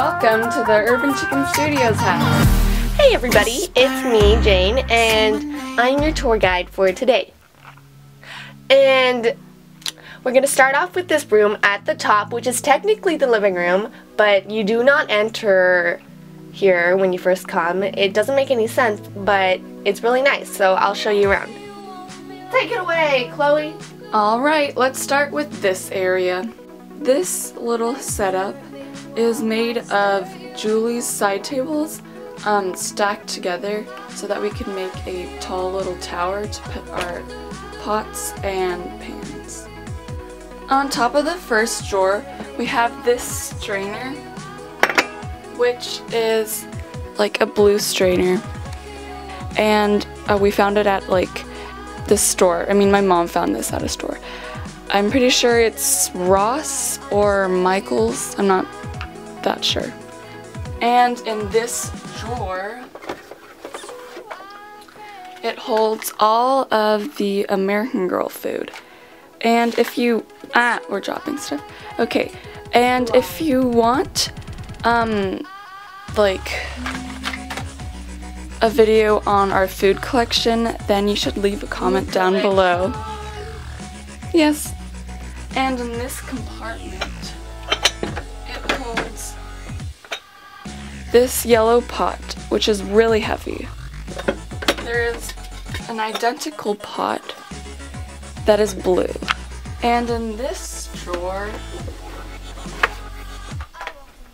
Welcome to the Urban Chicken Studios house. Hey everybody, it's me, Jane, and I'm your tour guide for today. And we're going to start off with this room at the top, which is technically the living room, but you do not enter here when you first come. It doesn't make any sense, but it's really nice, so I'll show you around. Take it away, Chloe! Alright, let's start with this area. This little setup is made of Julie's side tables um, stacked together so that we can make a tall little tower to put our pots and pans. On top of the first drawer, we have this strainer, which is like a blue strainer. And uh, we found it at like the store. I mean, my mom found this at a store. I'm pretty sure it's Ross or Michael's. I'm not that sure. And in this drawer, it holds all of the American Girl food. And if you, ah, we're dropping stuff. Okay, and if you want, um, like, a video on our food collection, then you should leave a comment down below. Yes. And in this compartment, this yellow pot, which is really heavy. There is an identical pot that is blue. And in this drawer,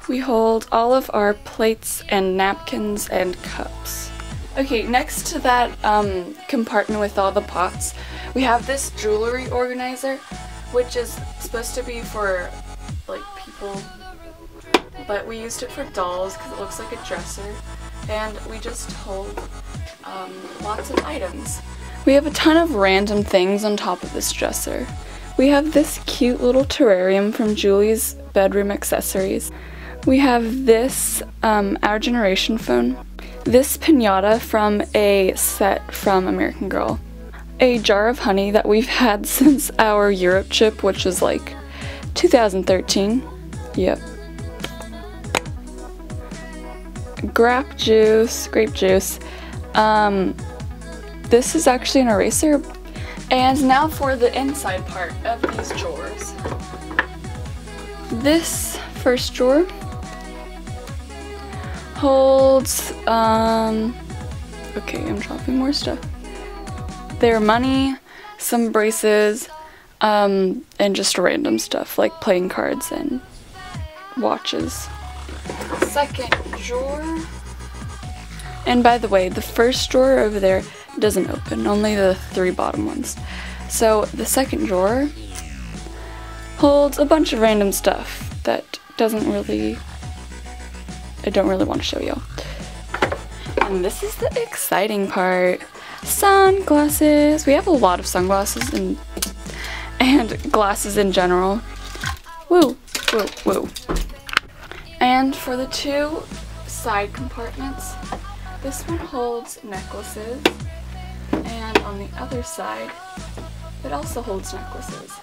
we hold all of our plates and napkins and cups. Okay, next to that um, compartment with all the pots, we have this jewelry organizer, which is supposed to be for like people, but we used it for dolls because it looks like a dresser, and we just hold um, lots of items. We have a ton of random things on top of this dresser. We have this cute little terrarium from Julie's Bedroom Accessories. We have this um, Our Generation phone. This pinata from a set from American Girl. A jar of honey that we've had since our Europe trip, which was like 2013. Yep. Grape juice, grape juice. Um, this is actually an eraser. And now for the inside part of these drawers. This first drawer holds, um, okay, I'm dropping more stuff. Their money, some braces, um, and just random stuff like playing cards and watches. Second drawer. And by the way, the first drawer over there doesn't open, only the three bottom ones. So the second drawer holds a bunch of random stuff that doesn't really, I don't really want to show you. And this is the exciting part. Sunglasses. We have a lot of sunglasses and, and glasses in general. Woo, woo, woo. And for the two side compartments, this one holds necklaces, and on the other side, it also holds necklaces.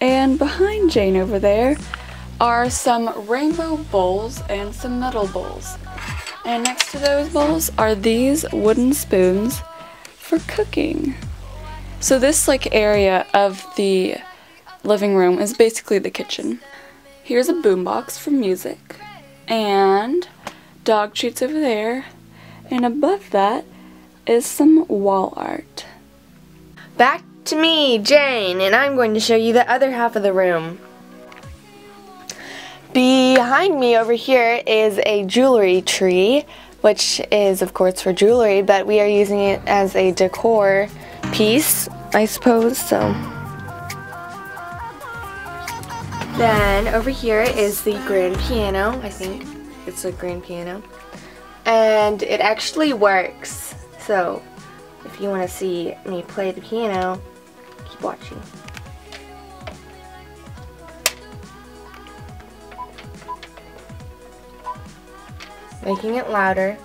And behind Jane over there are some rainbow bowls and some metal bowls. And next to those bowls are these wooden spoons for cooking. So this like area of the living room is basically the kitchen. Here's a boombox for music and dog treats over there and above that is some wall art. Back to me, Jane, and I'm going to show you the other half of the room. Behind me over here is a jewelry tree, which is of course for jewelry, but we are using it as a decor piece, I suppose, so. Then over here is the grand piano, I think it's a grand piano. And it actually works, so if you want to see me play the piano, keep watching. making it louder.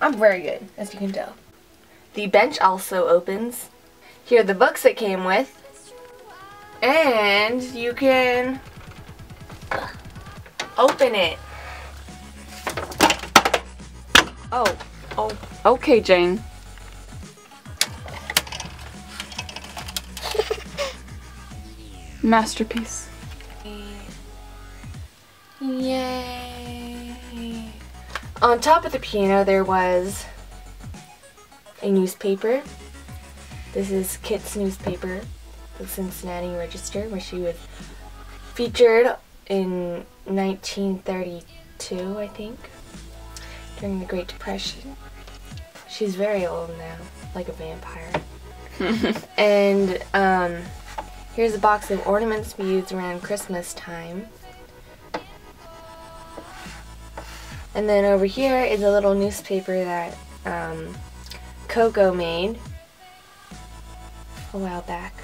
I'm very good, as you can tell. The bench also opens, Here are the books it came with. And you can open it. Oh, oh, okay, Jane. Masterpiece. On top of the piano there was a newspaper. This is Kit's newspaper, the Cincinnati Register, where she was featured in 1932, I think, during the Great Depression. She's very old now, like a vampire. and um, here's a box of ornaments we use around Christmas time. And then over here is a little newspaper that um, Coco made a while back.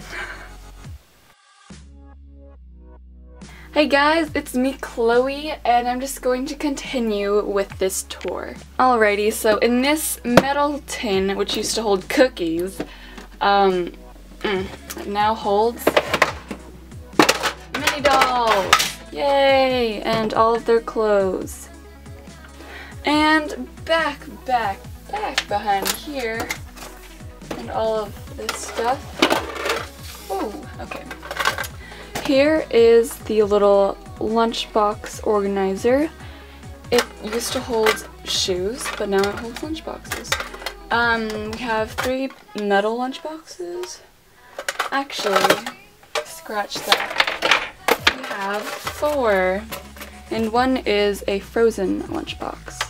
Hey guys, it's me Chloe and I'm just going to continue with this tour. Alrighty, so in this metal tin, which used to hold cookies, um, mm, now holds mini dolls! Yay! And all of their clothes. And back, back, back behind here, and all of this stuff. Oh, okay. Here is the little lunchbox organizer. It used to hold shoes, but now it holds lunchboxes. Um, we have three metal lunchboxes. Actually, scratch that. We have four. And one is a frozen lunchbox.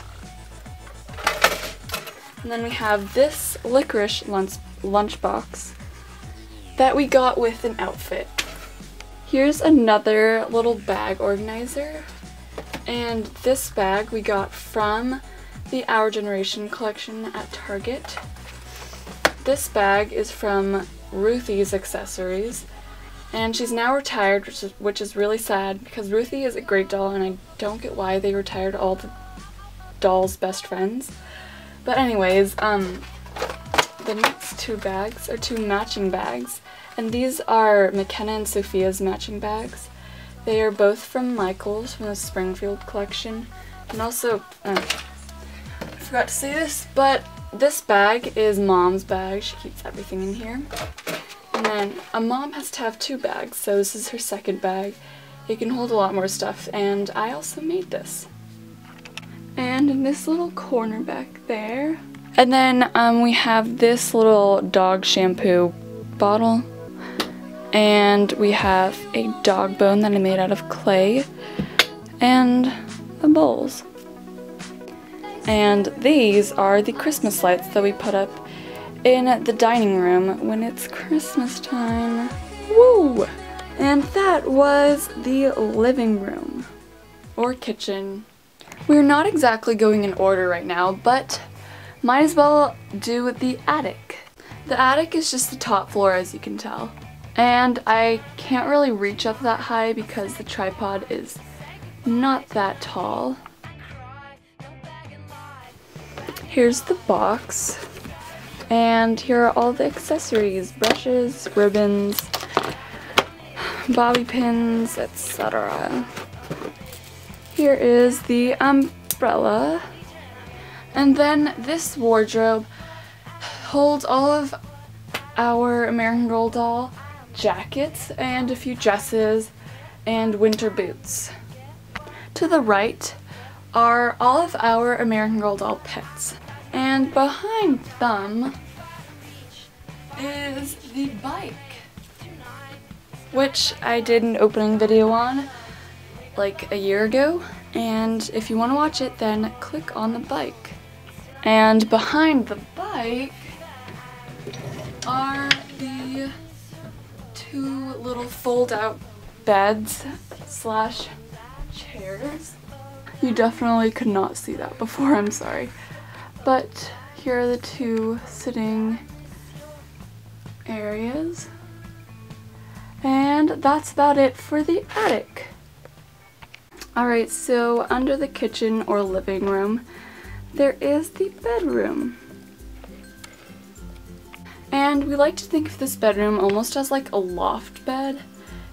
And then we have this licorice lunch lunchbox that we got with an outfit. Here's another little bag organizer. And this bag we got from the Our Generation collection at Target. This bag is from Ruthie's Accessories. And she's now retired, which is, which is really sad because Ruthie is a great doll and I don't get why they retired all the doll's best friends. But anyways, um, the next two bags are two matching bags. And these are McKenna and Sophia's matching bags. They are both from Michaels from the Springfield collection. And also, uh, I forgot to say this, but this bag is mom's bag. She keeps everything in here. And then a mom has to have two bags, so this is her second bag. It can hold a lot more stuff, and I also made this. And in this little corner back there. And then um, we have this little dog shampoo bottle. And we have a dog bone that I made out of clay. And the bowls. And these are the Christmas lights that we put up in the dining room when it's Christmas time. Woo! And that was the living room or kitchen. We're not exactly going in order right now, but might as well do the attic. The attic is just the top floor as you can tell. And I can't really reach up that high because the tripod is not that tall. Here's the box. And here are all the accessories, brushes, ribbons, bobby pins, etc. Here is the umbrella. And then this wardrobe holds all of our American Girl doll jackets and a few dresses and winter boots. To the right are all of our American Girl doll pets. And behind them is the bike, which I did an opening video on like a year ago. And if you want to watch it, then click on the bike. And behind the bike are the two little fold-out beds slash chairs. You definitely could not see that before, I'm sorry. But here are the two sitting areas. And that's about it for the attic. Alright, so under the kitchen or living room, there is the bedroom. And we like to think of this bedroom almost as like a loft bed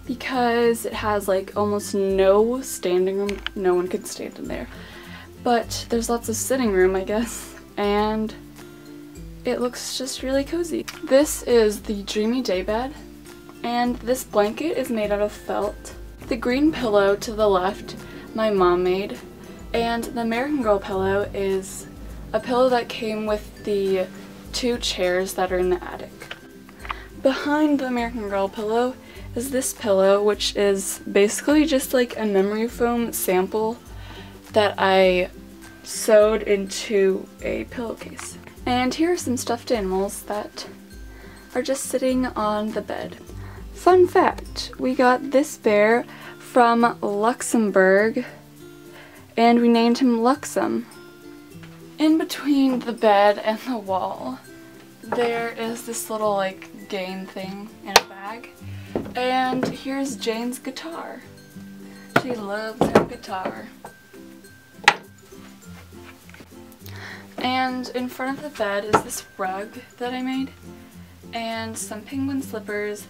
because it has like almost no standing room. No one could stand in there. But there's lots of sitting room, I guess. And it looks just really cozy. This is the Dreamy Day bed. And this blanket is made out of felt. The green pillow to the left, my mom made. And the American Girl pillow is a pillow that came with the two chairs that are in the attic. Behind the American Girl pillow is this pillow, which is basically just like a memory foam sample that I sewed into a pillowcase. And here are some stuffed animals that are just sitting on the bed. Fun fact, we got this bear from Luxembourg and we named him Luxem. In between the bed and the wall, there is this little like game thing in a bag. And here's Jane's guitar. She loves her guitar. And in front of the bed is this rug that I made. And some penguin slippers,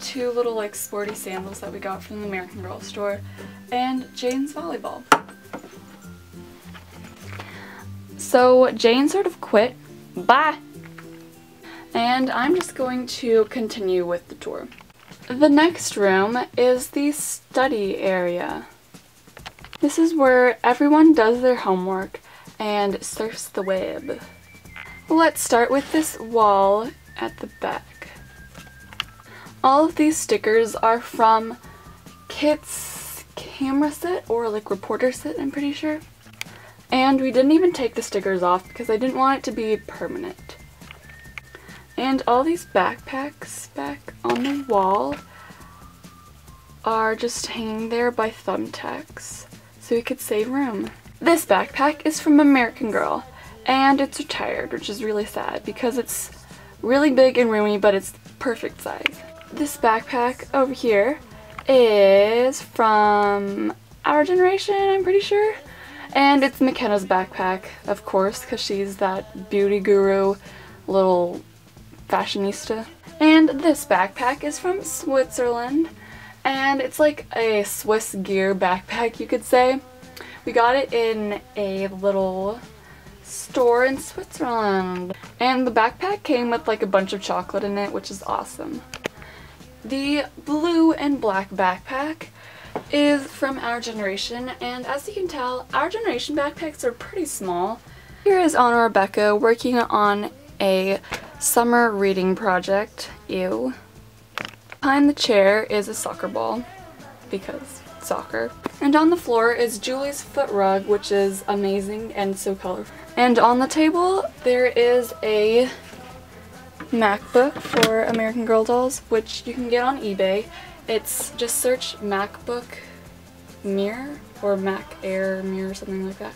two little like sporty sandals that we got from the American Girl store, and Jane's volleyball. So Jane sort of quit. Bye! And I'm just going to continue with the tour. The next room is the study area. This is where everyone does their homework and surfs the web. Let's start with this wall at the back. All of these stickers are from Kit's camera set or like reporter set I'm pretty sure. And we didn't even take the stickers off because I didn't want it to be permanent. And all these backpacks back on the wall are just hanging there by thumbtacks so we could save room. This backpack is from American Girl and it's retired which is really sad because it's really big and roomy but it's perfect size. This backpack over here is from our generation I'm pretty sure and it's McKenna's backpack, of course, because she's that beauty guru, little fashionista. And this backpack is from Switzerland, and it's like a Swiss gear backpack, you could say. We got it in a little store in Switzerland. And the backpack came with like a bunch of chocolate in it, which is awesome. The blue and black backpack is from our generation and as you can tell our generation backpacks are pretty small. Here is Anna Rebecca working on a summer reading project. Ew. Behind the chair is a soccer ball because soccer. And on the floor is Julie's foot rug which is amazing and so colorful. And on the table there is a MacBook for American Girl dolls which you can get on eBay it's just search MacBook mirror or Mac Air mirror, something like that.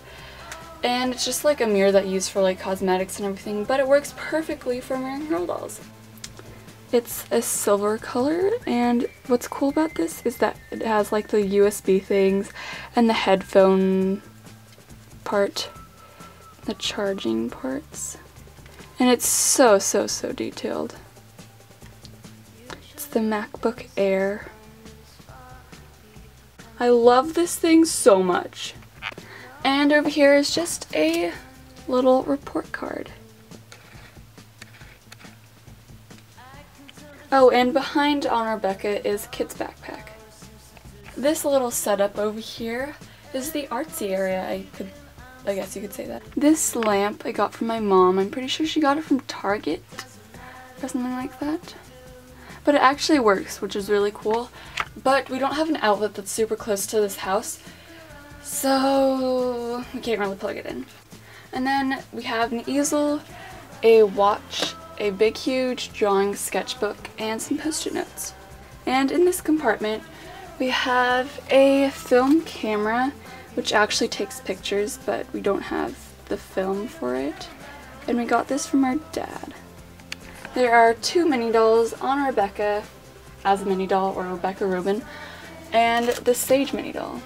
And it's just like a mirror that you use for like cosmetics and everything, but it works perfectly for American Girl dolls. It's a silver color and what's cool about this is that it has like the USB things and the headphone part, the charging parts. And it's so, so, so detailed It's the MacBook Air. I love this thing so much. And over here is just a little report card. Oh, and behind on Rebecca is Kit's backpack. This little setup over here is the artsy area, I could I guess you could say that. This lamp I got from my mom. I'm pretty sure she got it from Target or something like that but it actually works, which is really cool. But we don't have an outlet that's super close to this house, so we can't really plug it in. And then we have an easel, a watch, a big huge drawing sketchbook, and some post-it notes. And in this compartment, we have a film camera, which actually takes pictures, but we don't have the film for it. And we got this from our dad. There are two mini dolls on Rebecca as a mini doll or Rebecca Rubin and the stage mini doll.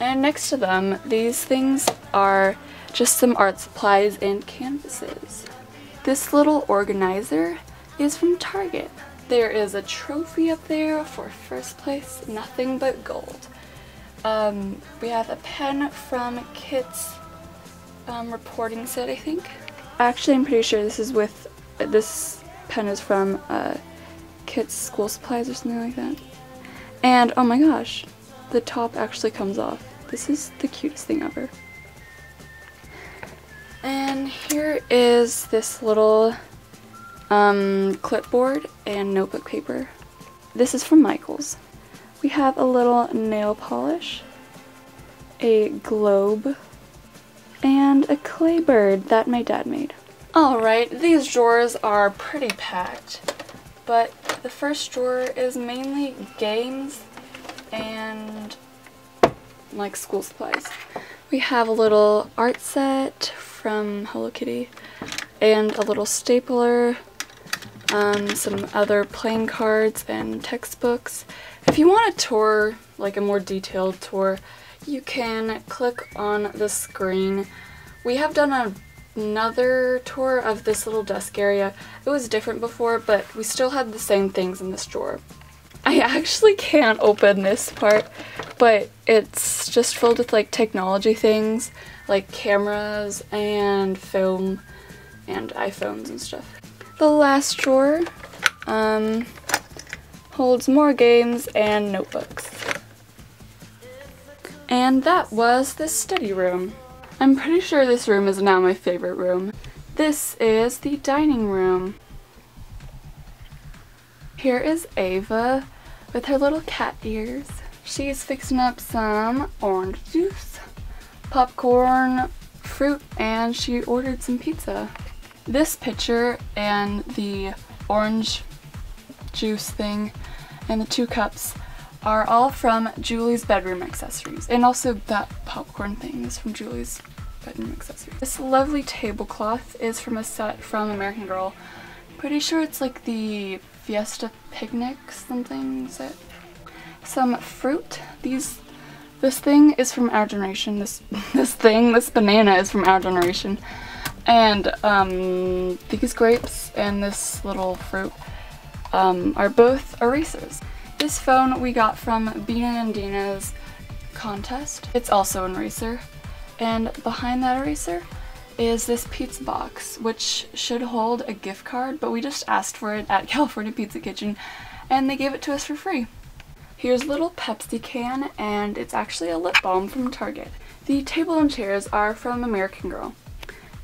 And next to them, these things are just some art supplies and canvases. This little organizer is from Target. There is a trophy up there for first place, nothing but gold. Um, we have a pen from Kit's um, reporting set, I think. Actually, I'm pretty sure this is with, this pen is from uh, Kit's school supplies or something like that. And oh my gosh, the top actually comes off. This is the cutest thing ever. And here is this little um, clipboard and notebook paper. This is from Michaels. We have a little nail polish, a globe, and a clay bird that my dad made. Alright, these drawers are pretty packed, but the first drawer is mainly games and like school supplies. We have a little art set from Hello Kitty and a little stapler, um, some other playing cards and textbooks. If you want a tour, like a more detailed tour, you can click on the screen. We have done a, another tour of this little desk area. It was different before, but we still had the same things in this drawer. I actually can't open this part, but it's just filled with like technology things, like cameras and film and iPhones and stuff. The last drawer um, holds more games and notebooks. And that was the study room. I'm pretty sure this room is now my favorite room. This is the dining room. Here is Ava with her little cat ears. She's fixing up some orange juice, popcorn, fruit, and she ordered some pizza. This pitcher and the orange juice thing and the two cups are all from Julie's bedroom accessories. And also that popcorn thing is from Julie's bedroom accessories. This lovely tablecloth is from a set from American Girl. Pretty sure it's like the Fiesta Picnic something. Some fruit. These this thing is from our generation. This this thing, this banana is from our generation. And um, these grapes and this little fruit um, are both erasers. This phone we got from Bina and Dina's contest. It's also an eraser. And behind that eraser is this pizza box, which should hold a gift card, but we just asked for it at California Pizza Kitchen, and they gave it to us for free. Here's a little Pepsi can, and it's actually a lip balm from Target. The table and chairs are from American Girl.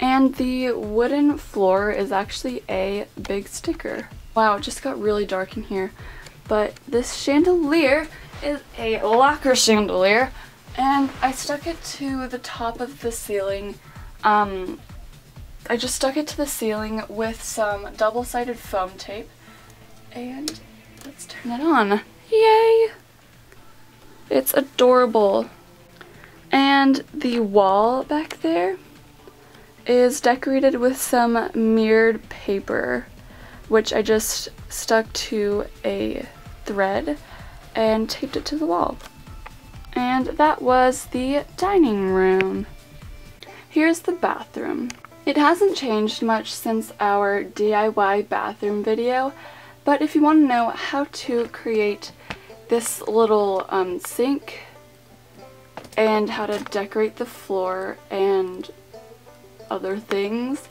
And the wooden floor is actually a big sticker. Wow, it just got really dark in here. But this chandelier is a locker chandelier, and I stuck it to the top of the ceiling um, I just stuck it to the ceiling with some double-sided foam tape. And let's turn it on. Yay! It's adorable. And the wall back there is decorated with some mirrored paper, which I just stuck to a thread and taped it to the wall. And that was the dining room. Here's the bathroom. It hasn't changed much since our DIY bathroom video, but if you want to know how to create this little um, sink and how to decorate the floor and other things,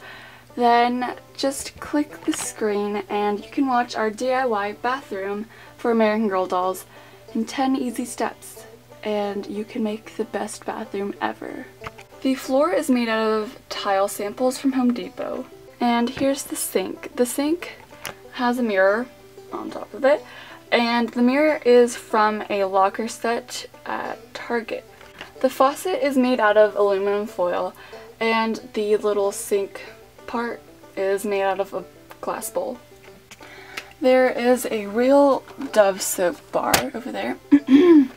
then just click the screen and you can watch our DIY bathroom for American Girl dolls in 10 easy steps and you can make the best bathroom ever. The floor is made out of tile samples from Home Depot. And here's the sink. The sink has a mirror on top of it. And the mirror is from a locker set at Target. The faucet is made out of aluminum foil and the little sink part is made out of a glass bowl. There is a real Dove soap bar over there. and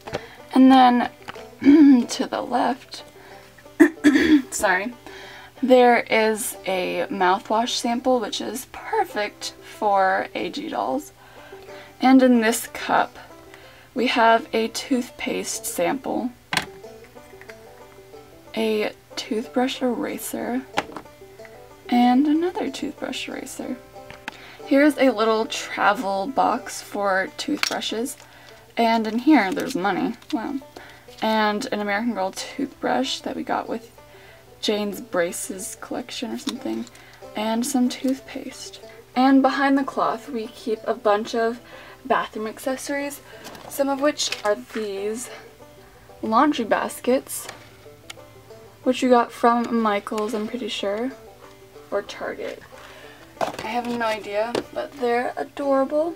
then to the left sorry, there is a mouthwash sample which is perfect for AG dolls. And in this cup, we have a toothpaste sample, a toothbrush eraser, And another toothbrush eraser. Here's a little travel box for toothbrushes. And in here, there's money. Wow. And an American Girl toothbrush that we got with Jane's Braces collection or something. And some toothpaste. And behind the cloth, we keep a bunch of bathroom accessories, some of which are these laundry baskets, which you got from Michael's, I'm pretty sure, or Target. I have no idea, but they're adorable.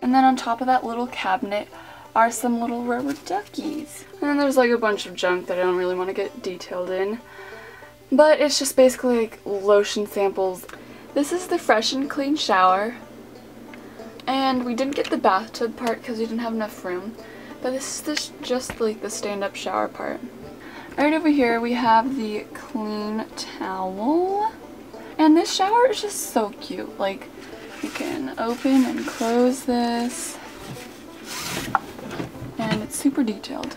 And then on top of that little cabinet are some little rubber duckies. And then there's like a bunch of junk that I don't really want to get detailed in. But it's just basically like lotion samples. This is the Fresh and Clean shower. And we didn't get the bathtub part because we didn't have enough room. But this is just like the stand-up shower part. Right over here we have the clean towel. And this shower is just so cute. Like, you can open and close this. And it's super detailed.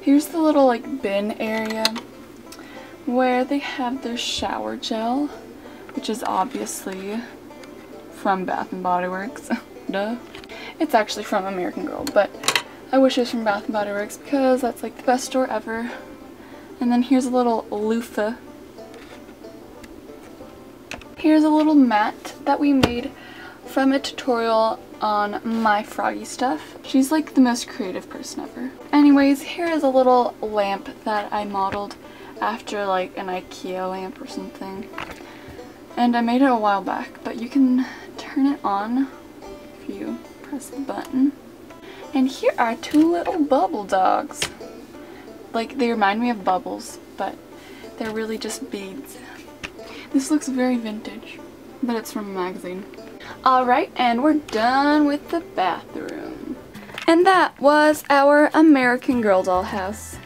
Here's the little like bin area where they have their shower gel, which is obviously from Bath & Body Works. Duh. It's actually from American Girl, but I wish it was from Bath & Body Works because that's like the best store ever. And then here's a little loofah. Here's a little mat that we made from a tutorial on my froggy stuff. She's like the most creative person ever. Anyways, here is a little lamp that I modeled after like an Ikea lamp or something. And I made it a while back, but you can turn it on if you press the button. And here are two little bubble dogs. Like, they remind me of bubbles, but they're really just beads. This looks very vintage, but it's from a magazine. Alright, and we're done with the bathroom. And that was our American Girl doll house.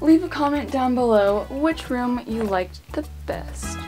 Leave a comment down below which room you liked the best.